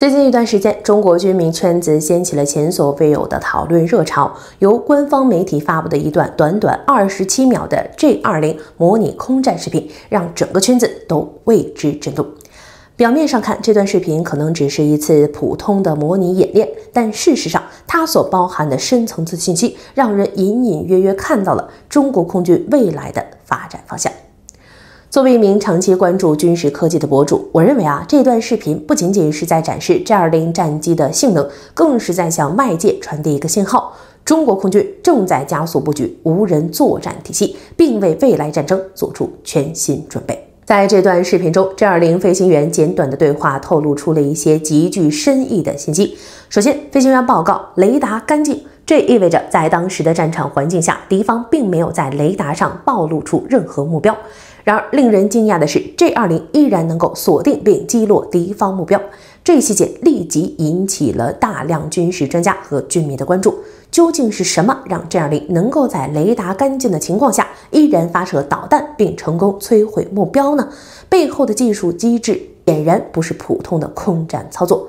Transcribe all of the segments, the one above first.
最近一段时间，中国军民圈子掀起了前所未有的讨论热潮。由官方媒体发布的一段短短二十七秒的 J-20 模拟空战视频，让整个圈子都为之震动。表面上看，这段视频可能只是一次普通的模拟演练，但事实上，它所包含的深层次信息，让人隐隐约约看到了中国空军未来的发展方向。作为一名长期关注军事科技的博主，我认为啊，这段视频不仅仅是在展示 J-20 战机的性能，更是在向外界传递一个信号：中国空军正在加速布局无人作战体系，并为未来战争做出全新准备。在这段视频中，J-20 飞行员简短的对话透露出了一些极具深意的信息。首先，飞行员报告雷达干净，这意味着在当时的战场环境下，敌方并没有在雷达上暴露出任何目标。然而，令人惊讶的是，J-20 依然能够锁定并击落敌方目标。这一细节立即引起了大量军事专家和军迷的关注。究竟是什么让 J-20 能够在雷达干净的情况下，依然发射导弹并成功摧毁目标呢？背后的技术机制显然不是普通的空战操作。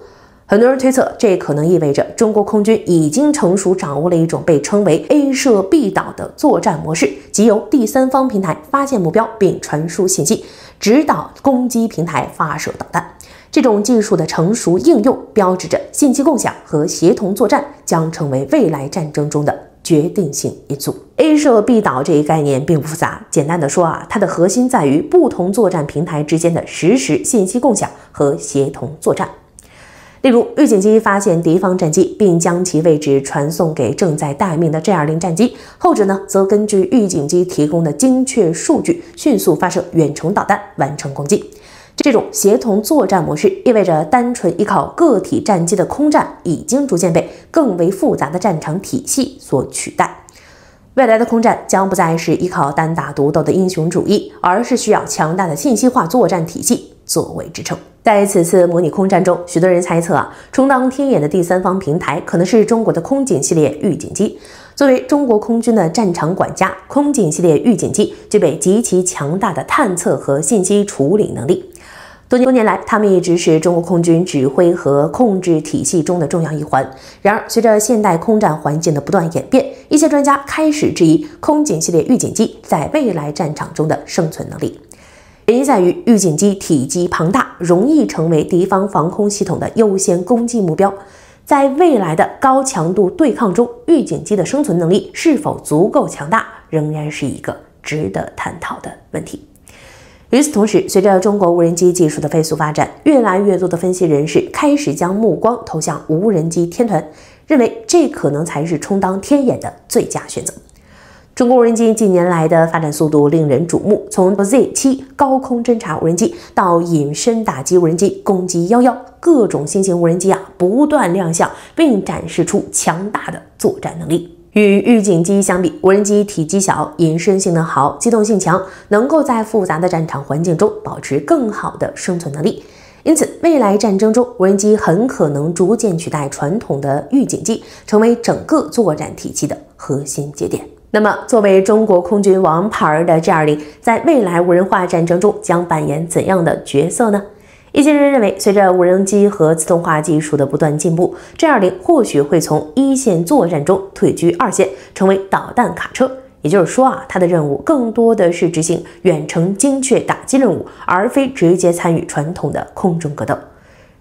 很多人推测，这可能意味着中国空军已经成熟掌握了一种被称为 “A 射 B 导”的作战模式，即由第三方平台发现目标并传输信息，指导攻击平台发射导弹。这种技术的成熟应用，标志着信息共享和协同作战将成为未来战争中的决定性因素。A 射 B 导这一概念并不复杂，简单的说啊，它的核心在于不同作战平台之间的实时信息共享和协同作战。例如，预警机发现敌方战机，并将其位置传送给正在待命的 J-20 战机；后者呢，则根据预警机提供的精确数据，迅速发射远程导弹，完成攻击。这种协同作战模式意味着，单纯依靠个体战机的空战已经逐渐被更为复杂的战场体系所取代。未来的空战将不再是依靠单打独斗的英雄主义，而是需要强大的信息化作战体系作为支撑。在此次模拟空战中，许多人猜测啊，充当天眼的第三方平台可能是中国的空警系列预警机。作为中国空军的战场管家，空警系列预警机具备极其强大的探测和信息处理能力。多年多年来，他们一直是中国空军指挥和控制体系中的重要一环。然而，随着现代空战环境的不断演变，一些专家开始质疑空警系列预警机在未来战场中的生存能力。原因在于预警机体积庞大，容易成为敌方防空系统的优先攻击目标。在未来的高强度对抗中，预警机的生存能力是否足够强大，仍然是一个值得探讨的问题。与此同时，随着中国无人机技术的飞速发展，越来越多的分析人士开始将目光投向无人机天团，认为这可能才是充当天眼的最佳选择。中国无人机近年来的发展速度令人瞩目，从 Z7 高空侦察无人机到隐身打击无人机、攻击幺幺，各种新型无人机啊不断亮相，并展示出强大的作战能力。与预警机相比，无人机体积小、隐身性能好、机动性强，能够在复杂的战场环境中保持更好的生存能力。因此，未来战争中，无人机很可能逐渐取代传统的预警机，成为整个作战体系的核心节点。那么，作为中国空军王牌的 J-20，在未来无人化战争中将扮演怎样的角色呢？一些人认为，随着无人机和自动化技术的不断进步，J-20 或许会从一线作战中退居二线，成为导弹卡车。也就是说啊，它的任务更多的是执行远程精确打击任务，而非直接参与传统的空中格斗。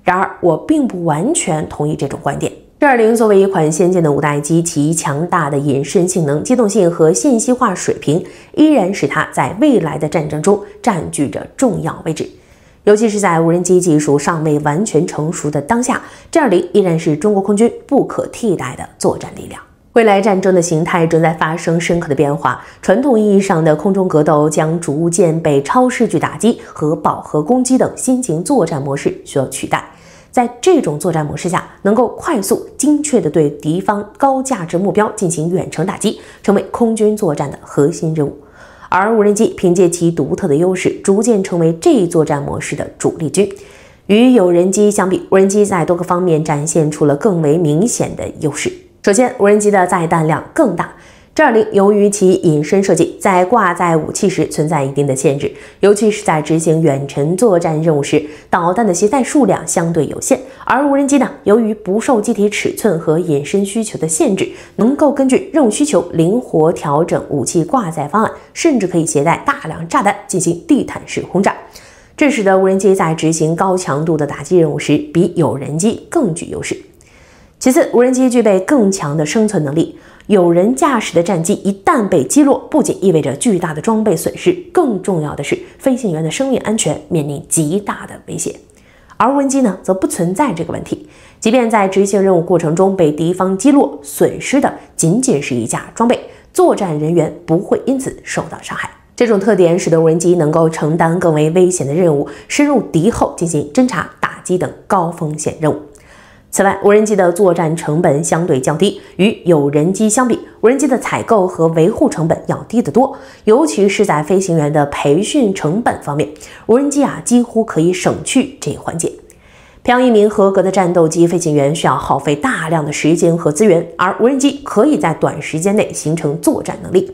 然而，我并不完全同意这种观点。J-20 作为一款先进的五代机，其强大的隐身性能、机动性和信息化水平，依然使它在未来的战争中占据着重要位置。尤其是在无人机技术尚未完全成熟的当下，J-20 依然是中国空军不可替代的作战力量。未来战争的形态正在发生深刻的变化，传统意义上的空中格斗将逐渐被超视距打击和饱和攻击等新型作战模式所取代。在这种作战模式下，能够快速、精确地对敌方高价值目标进行远程打击，成为空军作战的核心任务。而无人机凭借其独特的优势，逐渐成为这一作战模式的主力军。与有人机相比，无人机在多个方面展现出了更为明显的优势。首先，无人机的载弹量更大。G 二零由于其隐身设计，在挂载武器时存在一定的限制，尤其是在执行远程作战任务时，导弹的携带数量相对有限。而无人机呢，由于不受机体尺寸和隐身需求的限制，能够根据任务需求灵活调整武器挂载方案，甚至可以携带大量炸弹进行地毯式轰炸。这使得无人机在执行高强度的打击任务时，比有人机更具优势。其次，无人机具备更强的生存能力。有人驾驶的战机一旦被击落，不仅意味着巨大的装备损失，更重要的是飞行员的生命安全面临极大的威胁。而无人机呢，则不存在这个问题。即便在执行任务过程中被敌方击落，损失的仅仅是一架装备，作战人员不会因此受到伤害。这种特点使得无人机能够承担更为危险的任务，深入敌后进行侦察、打击等高风险任务。此外，无人机的作战成本相对较低，与有人机相比，无人机的采购和维护成本要低得多。尤其是在飞行员的培训成本方面，无人机啊几乎可以省去这一环节。培养一名合格的战斗机飞行员需要耗费大量的时间和资源，而无人机可以在短时间内形成作战能力，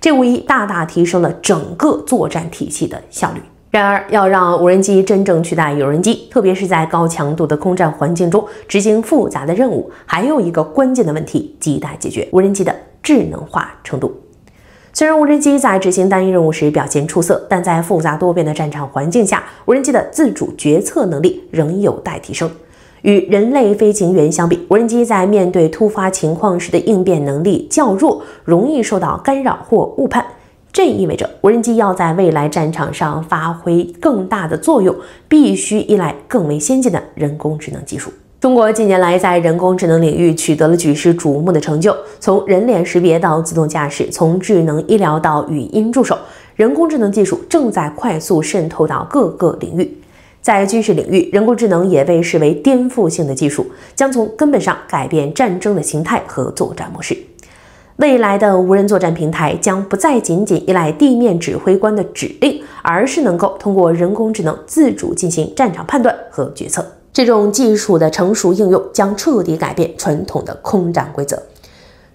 这无疑大大提升了整个作战体系的效率。然而，要让无人机真正取代有人机，特别是在高强度的空战环境中执行复杂的任务，还有一个关键的问题亟待解决：无人机的智能化程度。虽然无人机在执行单一任务时表现出色，但在复杂多变的战场环境下，无人机的自主决策能力仍有待提升。与人类飞行员相比，无人机在面对突发情况时的应变能力较弱，容易受到干扰或误判。这意味着无人机要在未来战场上发挥更大的作用，必须依赖更为先进的人工智能技术。中国近年来在人工智能领域取得了举世瞩目的成就，从人脸识别到自动驾驶，从智能医疗到语音助手，人工智能技术正在快速渗透到各个领域。在军事领域，人工智能也被视为颠覆性的技术，将从根本上改变战争的形态和作战模式。未来的无人作战平台将不再仅仅依赖地面指挥官的指令，而是能够通过人工智能自主进行战场判断和决策。这种技术的成熟应用将彻底改变传统的空战规则。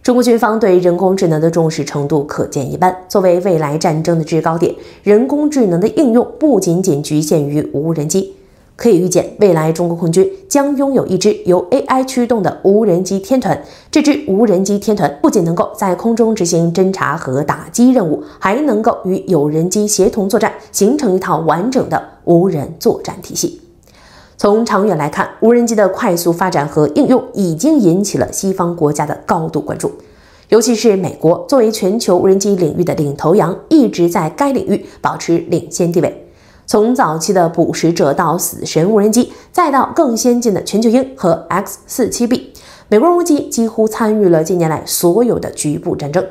中国军方对人工智能的重视程度可见一斑。作为未来战争的制高点，人工智能的应用不仅仅局限于无人机。可以预见，未来中国空军将拥有一支由 AI 驱动的无人机天团。这支无人机天团不仅能够在空中执行侦察和打击任务，还能够与有人机协同作战，形成一套完整的无人作战体系。从长远来看，无人机的快速发展和应用已经引起了西方国家的高度关注，尤其是美国作为全球无人机领域的领头羊，一直在该领域保持领先地位。从早期的捕食者到死神无人机，再到更先进的全球鹰和 X 四七 B，美国无人机几乎参与了近年来所有的局部战争。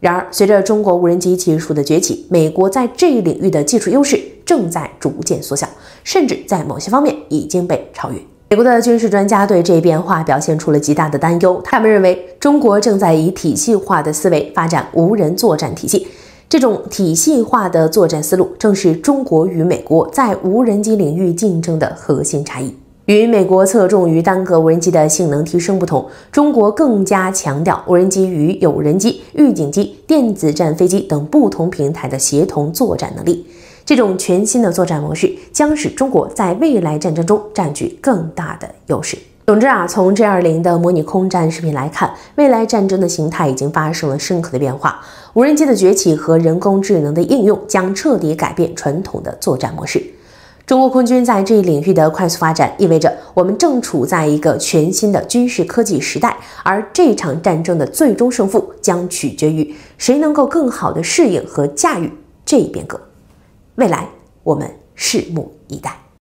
然而，随着中国无人机技术的崛起，美国在这一领域的技术优势正在逐渐缩小，甚至在某些方面已经被超越。美国的军事专家对这一变化表现出了极大的担忧，他们认为中国正在以体系化的思维发展无人作战体系。这种体系化的作战思路，正是中国与美国在无人机领域竞争的核心差异。与美国侧重于单个无人机的性能提升不同，中国更加强调无人机与有人机、预警机、电子战飞机等不同平台的协同作战能力。这种全新的作战模式将使中国在未来战争中占据更大的优势。总之啊，从 G 二零的模拟空战视频来看，未来战争的形态已经发生了深刻的变化。无人机的崛起和人工智能的应用将彻底改变传统的作战模式。中国空军在这一领域的快速发展，意味着我们正处在一个全新的军事科技时代。而这场战争的最终胜负将取决于谁能够更好地适应和驾驭这一变革。未来，我们拭目以待。